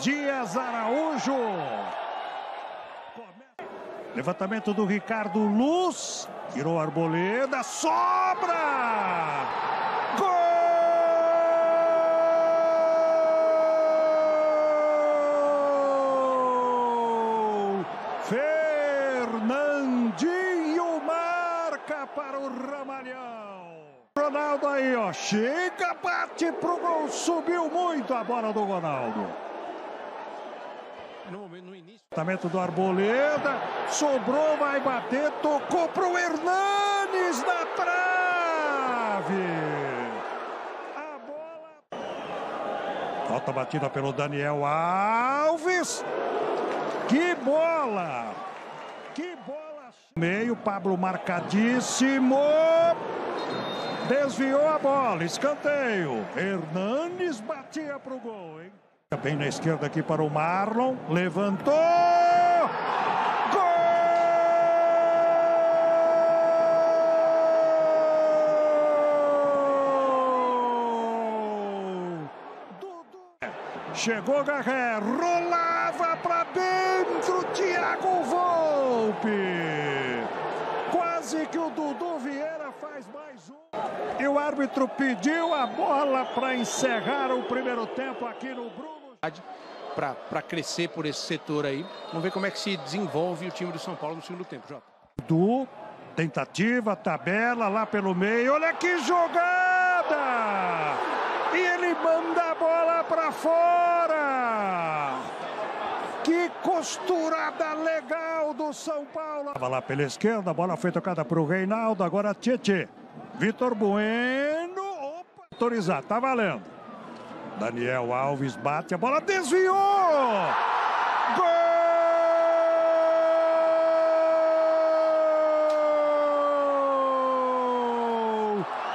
Dias Araújo. Levantamento do Ricardo Luz. Tirou a arboleda. Sobra! Gol! Fernandinho marca para o Ramalhão. Ronaldo aí, ó. Chega, bate pro gol. Subiu muito a bola do Ronaldo. No. Levantamento do Arboleda. Sobrou, vai bater. Tocou pro Hernanes na trave. A bola. Falta batida pelo Daniel Alves. Que bola! Que bola! Meio, Pablo marcadíssimo. Desviou a bola, escanteio. Hernanes batia pro gol, hein? Bem na esquerda aqui para o Marlon. Levantou! Gol! Chegou Garré, rolava para dentro, Thiago Volpe. Quase que o Dudu Vieira faz mais um. E o árbitro pediu a bola para encerrar o primeiro tempo aqui no Bruno. Para crescer por esse setor aí. Vamos ver como é que se desenvolve o time do São Paulo no segundo tempo, Jota. Tentativa, tabela lá pelo meio. Olha que jogada! E ele manda a bola para fora! Que costurada legal do São Paulo. Tava lá pela esquerda, a bola foi tocada para o Reinaldo, agora Tietê. Vitor Bueno, opa, autorizado, tá valendo. Daniel Alves bate, a bola desviou! Gol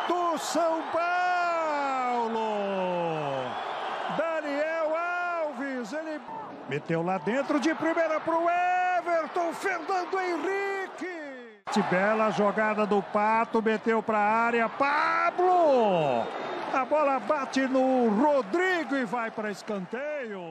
do São Paulo! Daniel Alves, ele meteu lá dentro de primeira para o Everton, Fernando Henrique. Bela jogada do Pato, meteu para a área, Pablo! A bola bate no Rodrigo e vai para escanteio.